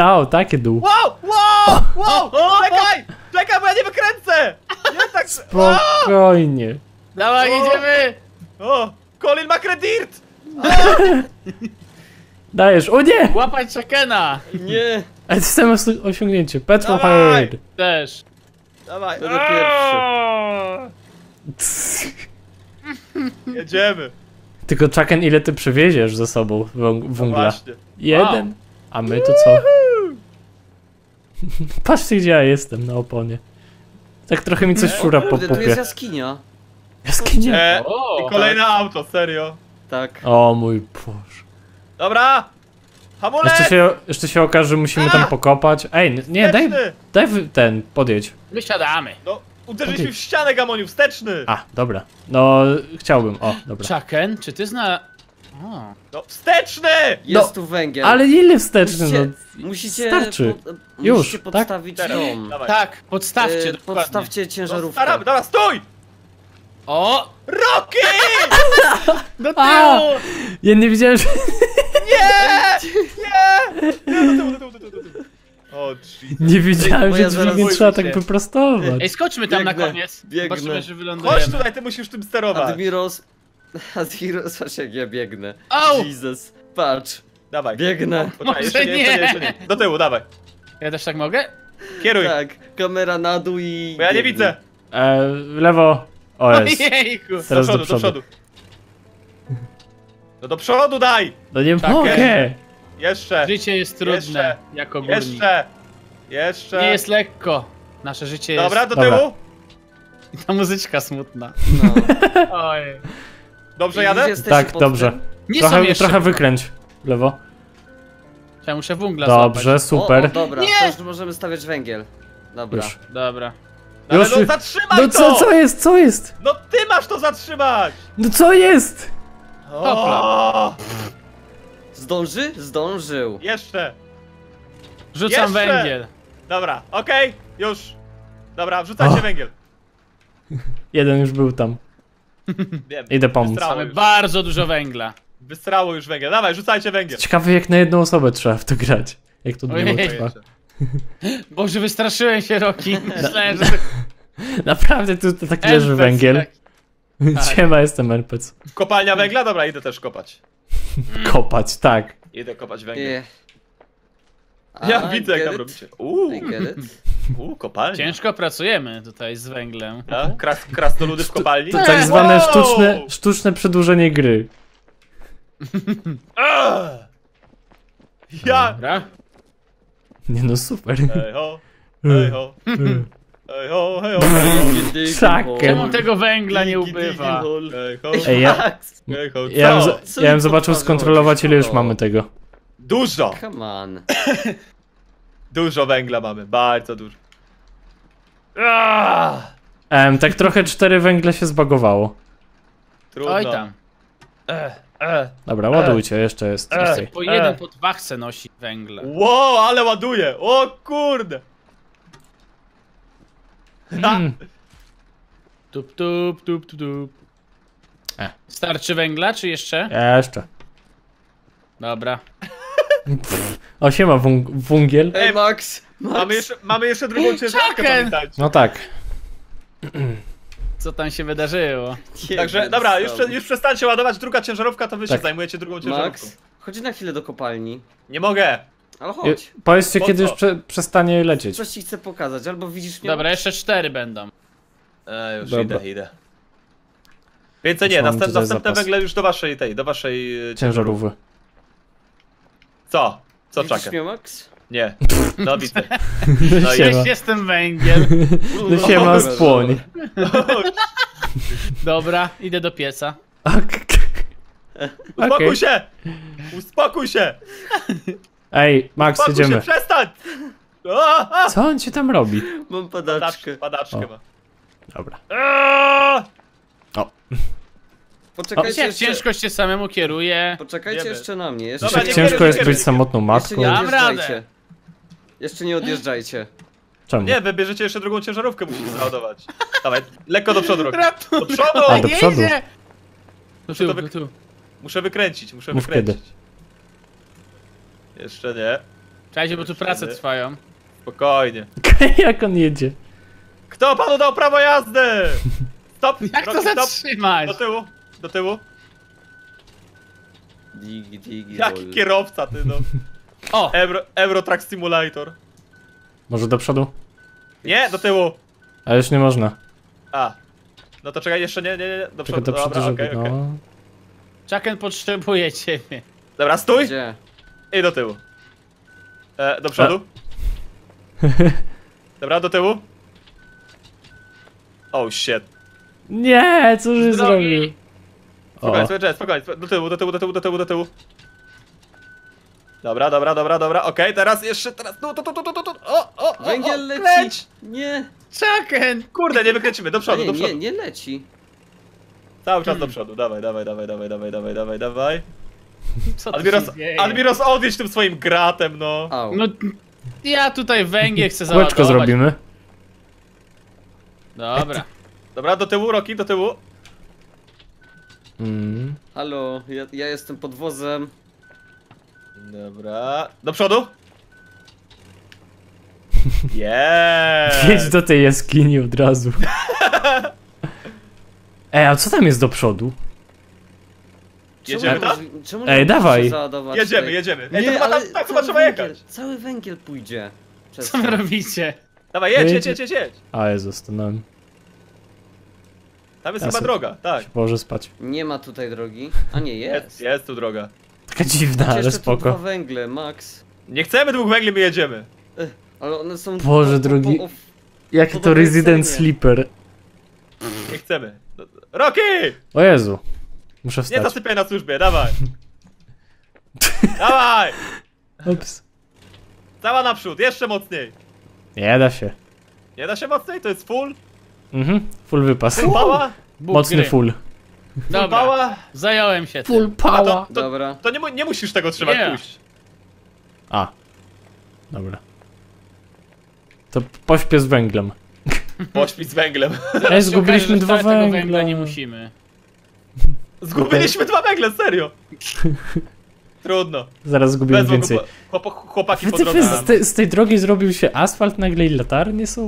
A, o, takie dół. Wow, wow, wow, czekaj, czekaj, bo ja nie wykręcę! Nie tak, Spokojnie. Dawaj, O! jedziemy! o, Colin McCredirt! Dajesz, o nie! Łapać Chakena! Nie, Ale system os- osiągnięcie. Petrol Dawaj! Head. Też. Dawaj, Będę pierwszy. jedziemy. Tylko Chucken, ile ty przywieziesz ze sobą wą- No węgla? właśnie. Jeden. A my to co? Patrzcie gdzie ja jestem na oponie. Tak trochę mi coś szura po Kurde, tu jest pupie. jaskinia. Jaskinia. E, O, I kolejne auto, serio. Tak. O mój Boże. Dobra! Hamulec! Jeszcze się, jeszcze się okaże, że musimy tam pokopać. Ej, nie, daj, Wsteczny! daj wy- ten, podjedź. Wysiadamy. No, uderzyliśmy w ścianę, Gamoniu, wsteczny! A, dobra. No, chciałbym, o, dobra. Chaken, czy ty zna... O. No, wsteczny! Jest tu węgiel. Ale ile wsteczny, musicie, no. musicie, starczy. pod- Już, musicie tak? podstawić Teraz, dom. dawaj. Tak, podstawcie, E, dokładnie. podstawcie No, ciężarówkę. staramy, dobra, stój! O! Rocky! Do A! tyłu! Ja nie widziałem, że... Nie! Nie! Nie, do tyłu, do tyłu, do tyłu, do tyłu. O, Jesus. Nie wiedziałem, Bo że ja zaraz dźwignię boję trzeba się. tak wyprostować. Ej, skoczmy tam na Biegnę, koniec. biegnę. Zobaczymy, że Chodź wylądujemy. tutaj, ty musisz tym sterować. Admiros... Admiros, patrz jak ja biegnę. Au! Jesus, patrz. Dawaj. Biegnę. Poczekaj, Może jeszcze nie, jeszcze nie, nie. jeszcze nie. Do tyłu, dawaj. Ja też tak mogę? Kieruj, Tak, kamera na dół i... bo ja nie biegnę. widzę. E, w lewo. O, jest. Ojejku. Teraz do do przodu, do przodu. No do przodu daj! No nie Tak, mogę. Jeszcze, Życie jest trudne, Jeszcze. jako górnik. jeszcze, jeszcze. Nie jest lekko. Nasze życie jest... Dobra, do Dobra. tyłu. I ta muzyczka smutna. No. Oj. Dobrze I jadę? Tak, dobrze. Nie są Trochę, jeszcze. trochę wykręć. W lewo. Ja muszę wungla Dobrze, złapać. super. O, o, dobra, Nie! to już możemy stawiać węgiel. Dobra. Już. Dobra. Ale Już- no zatrzymaj No to! co, co jest, co jest? No ty masz to zatrzymać! No co jest? O! Zdąży? Zdążył. Jeszcze. Rzucam Jeszcze. węgiel. Dobra, okej, już. Dobra, wrzucajcie O. węgiel. Jeden już był tam. Wiem. Idę pomóc. Wysrało Mamy już. bardzo dużo węgla. Wysrało już węgiel. Dawaj, rzucajcie węgiel. Ciekawe jak na jedną osobę trzeba w to grać. Jak to długo Ojej. trwa. Boże, wystraszyłem się, Roki. Myślałem, że to Naprawdę tu to tak leży węgiel. Taki. Siema, jestem NPC. Kopalnia węgla? Dobra, idę też kopać. Kopać, tak. Idę kopać węgiel. Yeah. Ja I widzę jak tam robicie. Uuu, uuu, kopalnia. Ciężko pracujemy tutaj z węglem. A? Kras, krasnoludy w kopalni? To tak zwane Wow! sztuczne, sztuczne przedłużenie gry. Ja! Dobra. Nie no, super. Hej ho, hej ho, hej ho, hej ho. Czemu tego węgla nie ubywa? Ej, ja, hej ho, ja, bym, co? z- Co ja bym mi zobaczył skontrolować ile już O. mamy tego. Dużo! Come on. Dużo węgla mamy, bardzo dużo. Ah, Em, tak trochę cztery węgle się zbagowało. Trudno. Oj tam. Eh, eh. Dobra, ładujcie, jeszcze jest. E. Okej. Po jeden po dwa chce nosić węgle. Wow, ale ładuje! O kurde! Mm. Tup, tup, tup, tup, tup. E. Starczy węgla, czy jeszcze? Jeszcze. Dobra. O, siema, wung wungiel. Ej, Max! Max! Mamy jeszcze, mamy jeszcze drugą ciężarkę, Chucken! pamiętajcie. No tak. Co tam się wydarzyło? Nie Także, dobra, już, prze- już przestańcie ładować, druga ciężarówka, to wy się Tak. zajmujecie drugą ciężarówką. Max, chodź na chwilę do kopalni. Nie mogę! Ale I- chodź. Powiedzcie, Po kiedy co? już prze, przestanie lecieć. Coś ci chcę pokazać, albo widzisz mnie. Dobra, jeszcze cztery będą. E, już Dobra. idę, idę. Więcej Już nie, mam następ, tutaj następne zapas. węgle już do waszej tej, do waszej... e, Ciężarówki. Co? Co Widzisz czeka? mnie, Max? Nie. No widzę. No No i- siema. Cześć, jestem węgiel. No siema, spłoń. Dobra, idę do pieca. Uspokój Okej. się! Uspokój się! Ej, Max, jedziemy. się, przestań! A! Co on ci tam robi? Mam Padaczkę, padaczkę. padaczkę O. ma. Dobra. Eee! Poczekajcie jeszcze... ciężko się samemu kieruje. Poczekajcie jeszcze na mnie. Jeszcze, Dobra, nie ciężko kieruj, jest nie być kieruj. samotną jeszcze matką. nie Dam odjeżdżajcie. radę. Jeszcze nie odjeżdżajcie. Czemu? Nie, wybierzecie jeszcze drugą ciężarówkę, musicie załadować. Dawaj, lekko do przodu. Ratuj! Do przodu! A, do Nie przodu. idzie! Do tyłu, to do tyłu. Muszę wykręcić, muszę Mów wykręcić. Jeszcze nie. Czekajcie, bo tu prace Wtedy. trwają. Spokojnie. Jak on jedzie? Kto panu dał prawo jazdy? Stop! Jak to Roki, stop! zatrzymać? Do tyłu, do tyłu. Digi, digi, Jaki lol. kierowca ty no. O! Euro, Euro Truck Simulator. Może do przodu? Nie, do tyłu. Ale już nie można. A. No to czekaj, jeszcze nie, nie, nie, do Tylko przodu. do przodu, Dobra, żeby... okej, okej. No... Chucken potrzebuje ciebie. Dobra, stój Gdzie? I do tyłu. E, do przodu. Dobra, do tyłu. Oh shit. Nie, co żeś drogi. zrobił? Spokojnie, spokojnie, spokojnie, do tyłu, do tyłu, do tyłu, do tyłu, do tyłu. Dobra, dobra, dobra, dobra, okej, teraz jeszcze, teraz, tu, tu, tu, tu, tu, tu, tu, o, o, o, Węgiel o, leci! kręć! Nie! Chucken! Kurde, nie wykręcimy, do A przodu, nie, do nie, przodu. nie leci. Cały czas do przodu, dawaj, dawaj, dawaj, dawaj, dawaj, dawaj, dawaj, dawaj. Co Admiros? Admiros, odjedź tym swoim gratem, no. Au. No, ja tutaj węgiel chcę kółeczko załadować. zrobimy. Dobra. Dobra, do tyłu, Roki, do tyłu. Mm. Halo, ja, ja jestem pod wozem. Dobra, do przodu. Jeee. Jedź do tej jaskini od razu. Ej, a co tam jest do przodu? Jedziemy tam? Czemu Ej, dawaj. załadować Jedziemy, tej- jedziemy. Ej, to chyba, tam, tak, chyba cały trzeba węgiel, jechać. Cały węgiel pójdzie. Przez Co wy to. robicie? Dawaj, jedź, jedź, Jedzie. jedź, jedź, jedź. A, Jezu, stanąłem. Tam jest Ja chyba se- droga, tak. Położę spać. Nie ma tutaj drogi. A nie, jest. Jest, jest tu droga. Taka dziwna, Macie ale jeszcze tu dwa spoko. węgle, max. Nie chcemy dwóch węgli, my jedziemy. Ale one są... Boże, po- po- drogi. Jaki to Resident cenie. Sleeper. Nie chcemy. Roki! O Jezu. Muszę Nie wstać. zasypiaj na służbie, dawaj. dawaj! Ups. Cała naprzód, jeszcze mocniej. Nie da się. Nie da się mocniej, to jest full. Mhm, full wypas. Full power. Bóg Mocny gry. full. Full Dobra, power. zająłem się Full tym. A power. to, to, Dobra. to nie, nie musisz tego trzymać, Nie. puść. A. Dobra. To pośpię z węglem. Pośpi z węglem. Ej, zgubiliśmy dwa węgla. węgla nie musimy. Zgubiliśmy dwa węgle, serio. Trudno. Zaraz zgubiłem Wezmą więcej. chłop, chłopaki po Wy, drodze. wy, z, te, z tej drogi zrobił się asfalt nagle i latarnie są?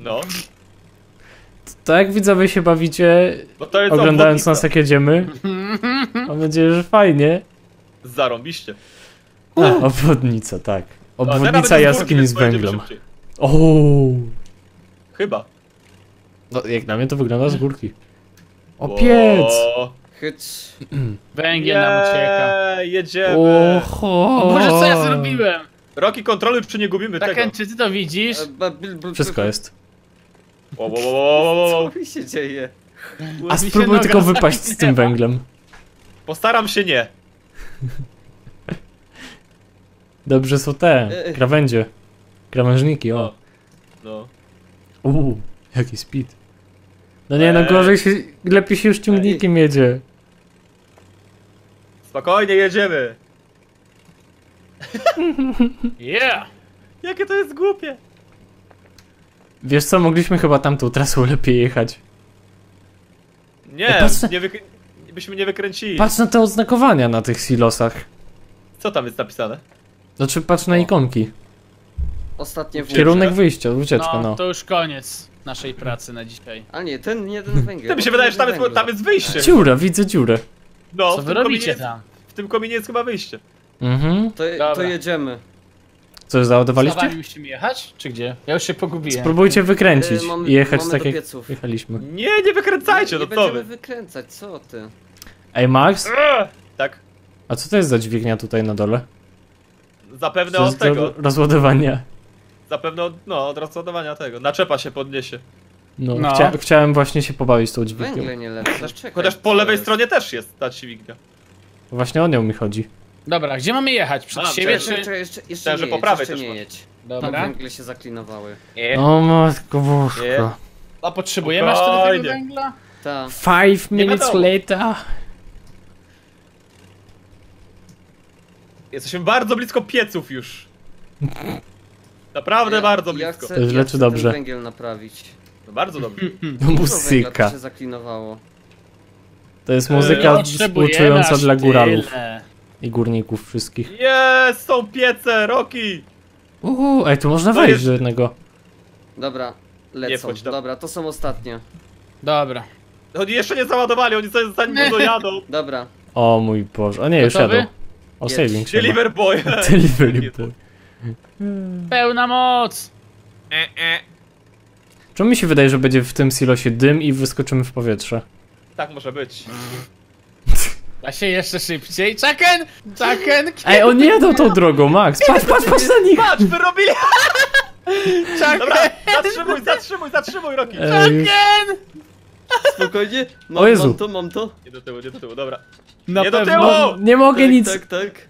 No, To jak widzowie się bawicie, bo to jest oglądając obwodnica. nas jak jedziemy? Mam nadzieję, że fajnie. Zarąbiście. A, obwodnica, tak. Obwodnica jaskini z węglem. O, Chyba. no, jak na mnie to wygląda z górki. O, piec! O, Chyć. Węgiel nam ucieka. Jedziemy. Oho! Boże, co ja zrobiłem? Roki kontroluj, czy nie gubimy tego. Chucken, czy ty to widzisz? E, ba- Wszystko jest. Co mi się dzieje? A się spróbuj noga tylko wypaść z tym węglem. Postaram się nie. Dobrze są te, E, e. krawędzie. Krawężniki, o. No. Uuu, jaki speed. No nie, no Eee. gorzej się, lepiej się już ciągnikiem jedzie. Spokojnie, jedziemy. Yeah! Jakie to jest głupie. Wiesz co, mogliśmy chyba tamtą trasą lepiej jechać. Nie, patrz na- nie wyk... byśmy nie wykręcili. Patrz na te oznakowania na tych silosach. Co tam jest napisane? Znaczy patrz na O. ikonki. Ostatnie w Kierunek wyjścia, ucieczka, No, no. to już koniec naszej pracy na dzisiaj. A nie, ten nie ten węgiel. To mi się wydaje, że tam jest, tam jest wyjście. Dziura, widzę dziurę. No, Co w wy tym, robicie kominie, tam? w tym kominie jest chyba wyjście. Mhm. To, to Dobra. jedziemy. Co, załadowaliście? Zawali musimy jechać? Czy gdzie? Ja już się pogubiłem. Spróbujcie wykręcić Y, mam- i jechać mamy tak do jak pieców. jechaliśmy. Nie, nie wykręcajcie, nie no co będziemy wy. wykręcać, co ty? Ej, Max, Eee, Tak, a co to jest za dźwignia tutaj na dole? zapewne To od jest do tego, rozładowania. Zapewne od, no, od rozładowania tego. Naczepa się podniesie. No, No. Chcia chciałem właśnie się pobawić tą dźwignią. Węgle nie lecą. Czekaj, Chociaż po co lewej jest? stronie też jest ta dźwignia. Właśnie o nią mi chodzi. Dobra, gdzie mamy jechać? Przed A, siebie czekaj, czy... Czekaj, jeszcze, jeszcze Myślałem, nie że po jedź, prawej jeszcze też nie masz. jedź. Dobra. Węgle się zaklinowały. Nie. O matko Nie. A potrzebujemy aż tyle tego węgla? Ta. Five minutes wiadomo. later. Jesteśmy bardzo blisko pieców już. Naprawdę bardzo Ja blisko. chcę, To źle ja czy chcę dobrze? ten węgiel naprawić. No bardzo dobrze. Dużo węgla muzyka. tu się zaklinowało. To jest muzyka Potrzebujemy współczująca aż dla góralów tyle. i górników wszystkich. Jest, są piece, Roki! Uuu, ej, tu można To wejść jest- do jednego. Dobra, lecą. wchodź tam. Dobra, to są ostatnie. Dobra. Oni jeszcze nie załadowali, oni sobie zanim go dojadą. Dobra. O mój Boże. A nie, już Gotowy? jadą. O, Jedź. saving trzeba. Deliver boy. Delivery boy. Pełna moc! E, e. Czemu mi się wydaje, że będzie w tym silosie dym i wyskoczymy w powietrze? Tak może być. Da się jeszcze szybciej. Chaken! Chaken! Ej, oni jadą tą drogą, Max! Patrz, patrz, patrz na nich! Patrz, wyrobili! Dobra, Chaken! zatrzymuj, zatrzymuj, zatrzymuj, Roki! Chaken! Spokojnie. Mam, O Jezu. mam to, mam to. Nie do tyłu, nie do tyłu, dobra. Na Nie do pewno. tyłu! No, nie mogę tak, nic. tak, tak.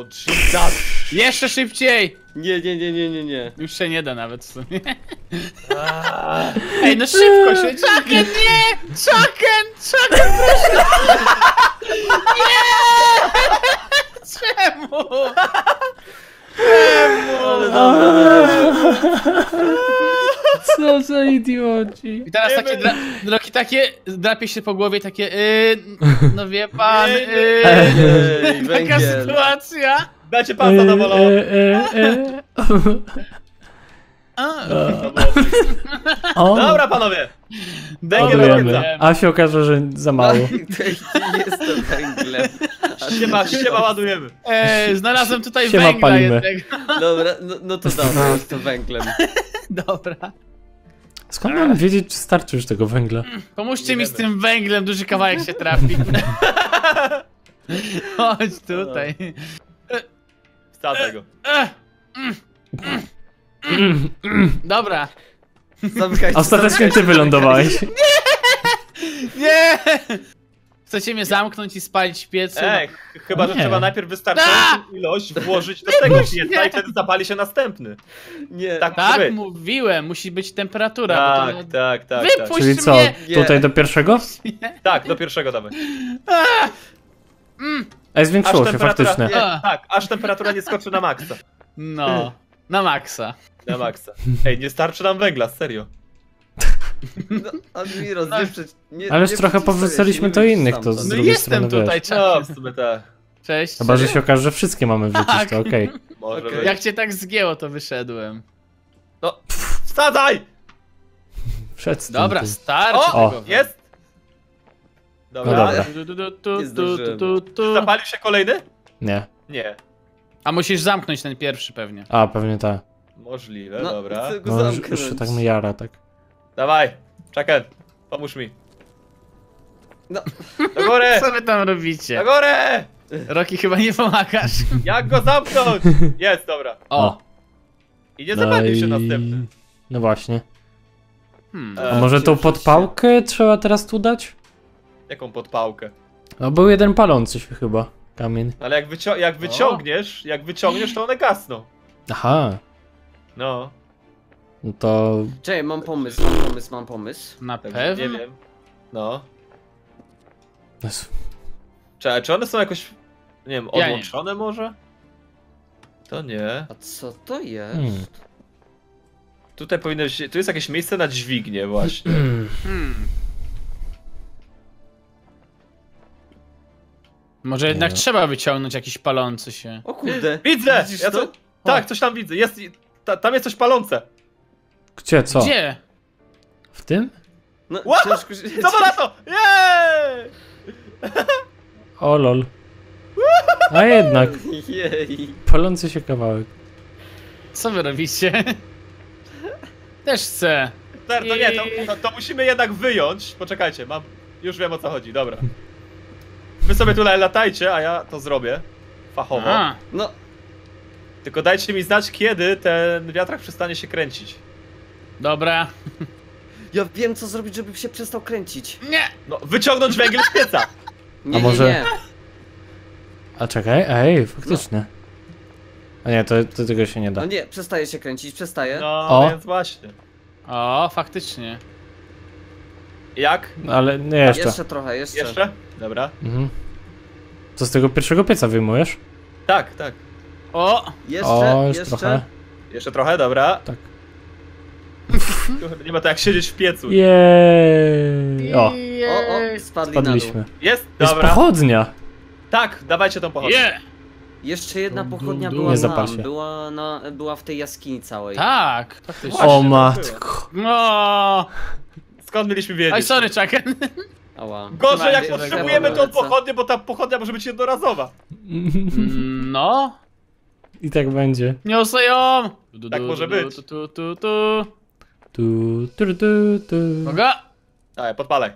Jesus! Jeszcze szybciej! Nie, nie, nie, nie, nie, nie. Już się nie da nawet w sumie. Ej, no szybko się! Chaken, nie! Chaken! Chaken, proszę! Nie! Czemu? Ale dobra. Co za idioci. I teraz takie, dra Roki, takie, drapie się po głowie, takie, yy, no wie pan, yy, Ej, taka węgiel. sytuacja. Dajcie pasa na bolo. E, e, e. A, O, Dobra, panowie! Końca. A się okaże, że za mało. To nie jestem węglem. Siema, siema, ładujemy. e, znalazłem tutaj Siema, węgla palimy. jednego. Dobra, no, no to dobra, jest to węglem. Dobra. Skąd mam wiedzieć, czy starczy już tego węgla? Pomóżcie Nie mi z wiemy. tym węglem, duży kawałek się trafi. Chodź tutaj. Wsadzę go. E, Dobra. Zamykajcie, Ostatecznie ty wylądowałeś. Nie! Chcecie mnie zamknąć i spalić w piecu? Ej, ch- chyba, że Nie. trzeba najpierw wystarczającą ilość włożyć do tego pieca i wtedy zapali się następny. Nie, Tak, Tak, mówiłem, musi być temperatura. Tak, to... tak, tak, tak. Wypuść Czyli co, mnie! Nie. tutaj do pierwszego? Tak, do pierwszego dawaj. Ej, zwiększyło Aż się faktycznie. Nie, A. tak, aż temperatura nie skoczy na maksa. No, na maksa. Na maksa. Ej, nie starczy nam węgla, serio. No, Admiros, No. nie przecież... Ależ nie trochę to nie innych, to z No drugiej jestem strony tutaj, wiesz. No, czekaj. w sumie tak. Cześć. Chyba, że się okaże, że wszystkie mamy wrzucić, Tak. to okej. Okej. być. Jak cię tak zgięło, to wyszedłem. No, wsadzaj! Przed Dobra, starczy O, tego. jest! No Dobra. dobra. Tu, tu, tu, tu, Nie tu, zdążyłem. tu, tu. Zapalił się kolejny? Nie. Nie. A musisz zamknąć ten pierwszy pewnie. A, pewnie tak. Możliwe, No, dobra. chcę go No, już, zamknąć. już się tak mnie jara, tak. Dawaj, czekaj, pomóż mi. No. Do góry! Co wy tam Do robicie? góry! Roki chyba nie pomagasz. Jak go zamknąć? Jest, dobra. O. I nie zapalił się i- następny. No właśnie. Hmm. E, A może tą podpałkę trzeba teraz tu dać? Jaką podpałkę? No był jeden palący się chyba. Kamień. Ale jak, wycio jak wyciągniesz, jak wyciągniesz, to one gasną. Aha. No, No to... Czekaj, mam pomysł, mam pomysł, mam pomysł. Na także nie pewno. wiem. No. Czekaj, czy one są jakoś, nie wiem, Ja nie. odłączone może? To nie. A co to jest? Hmm. Tutaj powinno się, tu jest jakieś miejsce na dźwignię właśnie. Hmm. Może jednak Nie. trzeba wyciągnąć jakiś palący się. O kurde. Widzę! Widzisz Ja to? co? Tak, coś tam widzę. Jest, ta, tam jest coś palące. Gdzie, co? Gdzie? W tym? No, Wow! ciężko się... Co to na to? Jej! O lol. A jednak, Jej. palący się kawałek. Co wy robicie? Też chcę. Ter, to nie, to, to, to musimy jednak wyjąć. Poczekajcie, mam. Już wiem o co chodzi, dobra. Wy sobie tutaj latajcie, a ja to zrobię. Fachowo. A, No, Tylko dajcie mi znać, kiedy ten wiatrak przestanie się kręcić. dobra. ja wiem co zrobić, żeby się przestał kręcić. Nie! No, wyciągnąć węgiel z pieca! Nie, A może- nie, nie. A czekaj, ej, faktycznie. A nie, to, to tego się nie da. No nie, przestaje się kręcić, przestaje. No, O. więc właśnie. O, faktycznie. Jak? No, Ale nie jeszcze. Jeszcze trochę, jeszcze. Jeszcze? Dobra. Mhm. To z tego pierwszego pieca wyjmujesz? Tak, tak. O! Jeszcze, o, jeszcze. trochę. Jeszcze trochę, dobra. Tak. Nie ma to jak siedzieć w piecu. Jej. O, O, o, spadli na spadliśmy. dół. Jest? Jest Dobra. pochodnia. Tak, dawajcie tą pochodnię. Je! Jeszcze jedna pochodnia była Nie się. była, na, była w tej jaskini całej. Tak, faktycznie. O matko. No. Skąd mieliśmy wiedzieć? Oj, sorry, Chucken. Ała. Gorzej jak Trzymajcie, potrzebujemy tą lecę. pochodnię, bo ta pochodnia może być jednorazowa. No. I tak będzie. Niosę ją! Du, Tak du, może du, być. Tu, tu, tu, tu. Tu, tu, tu, tu. Uwaga! Dawaj, podpalaj.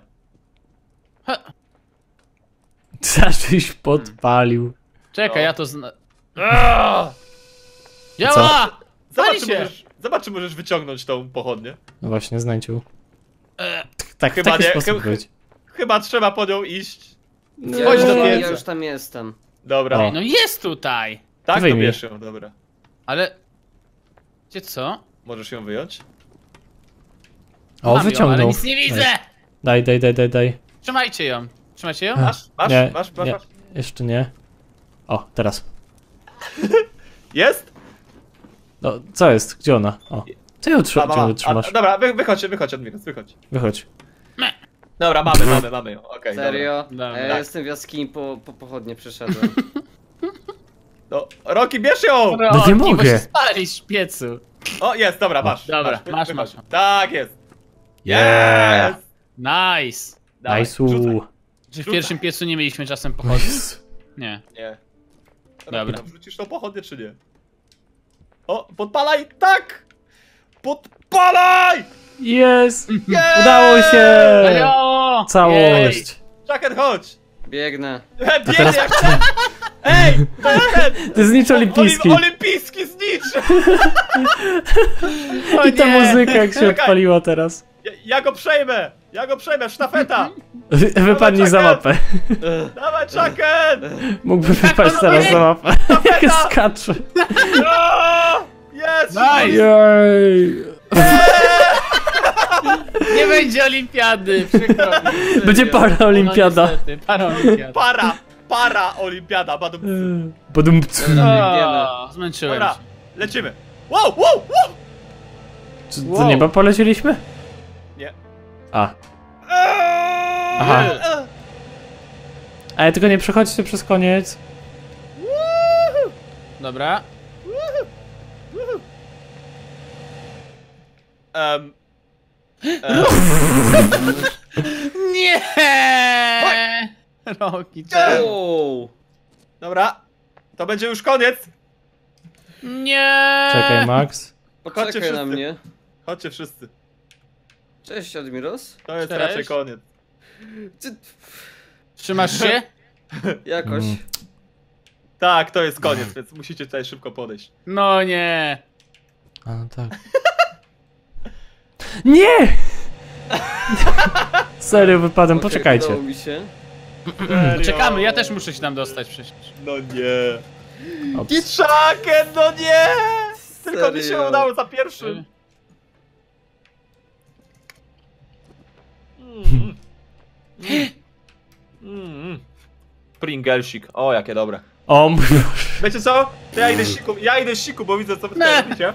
Zaczyś podpalił. Czekaj, No. ja to zna... Aaaa! Działa! Zobacz Pali czy, się. możesz, zobacz, czy możesz wyciągnąć tą pochodnię. No właśnie, znańczył. E, Tak, w Chyba taki nie, sposób chy- być. Chyba trzeba po nią iść. Ja, Chodź do ja, pieca. ja już tam jestem. Dobra. O. No jest tutaj! Tak, to Wyjmij. bierz ją, dobra. Ale... Gdzie co? Możesz ją wyjąć? O, Mam ją, wyciągnął. ale nic nie widzę! Daj, daj, daj, daj, daj. Trzymajcie ją. Trzymacie ją? Masz, masz, Nie, masz, masz, nie. masz. Jeszcze nie. O, teraz. Jest? No, co jest? Gdzie ona? O. Co ją Ma, trzyma, ma, ma. trzymasz? A, dobra, wy, wychodź, wychodź od mnie, wychodź. Wychodź. Dobra, mamy, mamy, mamy ją. Okej. Serio? Dobra. A ja Tak. jestem w jaskini, po, po pochodnie przyszedłem. No, Roki, bierz ją! No nie Bo mogę. się spalić w piecu. O, jest, dobra, masz. Dobra, masz, wychodź. masz. Tak jest. Yeah. Jest. Nice! Dawaj, Nice'u. rzucaj. Czy w Rzucaj. pierwszym piecu nie mieliśmy czasem pochodni? Nie. Nie. Dobra. Wrzucisz tą pochodnię, czy nie? O, podpalaj, tak! Podpalaj! Jest! Jest! Udało się! Ajo! Całość. Jacket, chodź! Biegnę. E, Biegnie teraz- jak ten! Ej! To jest ten! To jest znicz olimpijski. Olim, olimpijski znicz! I ta nie! muzyka jak się Czekaj. odpaliła teraz. Ja, ja go przejmę! Ja go przejmę, sztafeta! Wy- Wypadnij za mapę. Dawaj, Chucken! Mógłby wypaść teraz za mapę. Jak skacze. Jej. Nie będzie olimpiady, przykro mi. Będzie paraolimpiada. No, niestety, paraolimpiada. Para! Para olimpiada, badum. Podum. O, zmęczyłem Dobra, się. lecimy. Wow, wow, wow! Czy do Wow. nieba polecieliśmy? Nie. A. Aha. eee. Ale tylko nie przechodźcie przez koniec. Dobra. Em, Nie! Roki, czemu? Dobra, to będzie już koniec. Nie! Czekaj, Max. Chodźcie Poczekaj wszyscy. na mnie. Chodźcie wszyscy. Cześć, Admiros. To jest Cześć. raczej koniec. Ty, Trzymasz się? jakoś. Mm. Tak, to jest koniec, więc musicie tutaj szybko podejść. No nie. A no tak. Nie! Serio wypadłem, Okej, poczekajcie. Udało mi się. Serio? Czekamy, ja też muszę się tam dostać przecież. No nie. Ops. No nie! Tylko mi się Serio? udało za pierwszym. Mm. Mm. Mm. Pringelsik. O, jakie dobre. O mój Boże, Wiecie co? To ja idę siku, ja idę siku, bo widzę co wy tutaj robicie.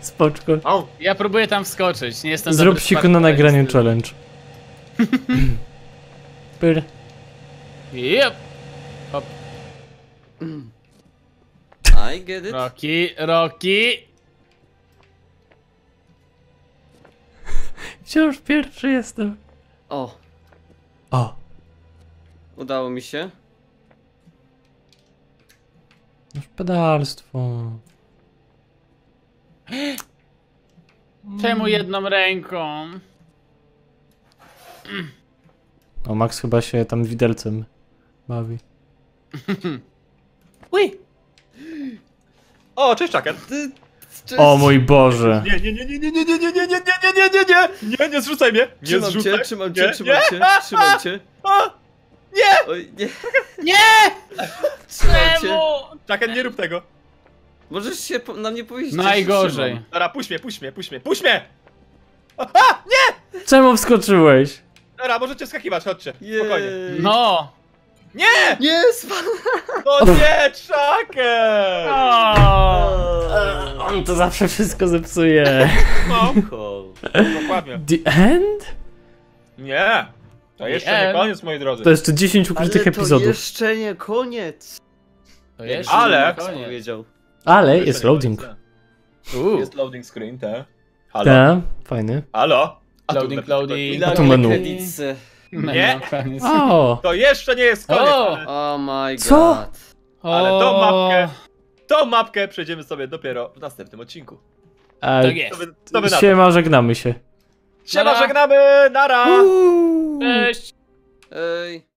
Spoczko. Au. Ja próbuję tam wskoczyć, nie jestem Zrób siku na nagraniu challenge. Pyr. Yep. I get it. Roki, Roki. Wciąż pierwszy jestem. O, O, udało mi się. Pedalstwo. Czemu jedną ręką? O, Max chyba się tam widelcem bawi. Ui! O, cześć cześć. O mój Boże. Nie, nie, nie, nie, nie, nie, nie, nie, nie, nie, nie, nie, nie, nie, nie, nie, nie zrzucaj mnie, nie Trzymam zrzucaj. cię, trzymam nie, cię, trzymam nie. cię, trzymam cię. Nie! Oj, nie, Nie! trzymam cię. Czemu? Chucken, nie rób tego. Możesz się po, na mnie powiedzieć. Najgorzej. Dobra, puść mnie, puść mnie, puść mnie, puść mnie! Czemu wskoczyłeś? Dobra, możecie skakiwać, chodźcie, spokojnie. Jej. No! Nie! Nie, spadł. No nie, Chucken! O! On to zawsze wszystko zepsuje. No, dokładnie. The end? Nie! To jeszcze Nie. nie koniec, moi drodzy. To jeszcze 10 Ale ukrytych to epizodów. jeszcze nie koniec. To jeszcze Ale- nie koniec. powiedział. Ale jest loading. Jest loading screen, te. Halo? Tak, fajny. Halo? A tu Loading, na- loading. A tu menu. Nie. no, koniec. O! To jeszcze nie jest koniec. O! ale Oh my god. Co? Ale tą mapkę- Tą mapkę przejdziemy sobie dopiero w następnym odcinku. A, Tak To jest. by, to by to. siema, żegnamy się. Siema, Nara. żegnamy! Nara! Cześć! Ej.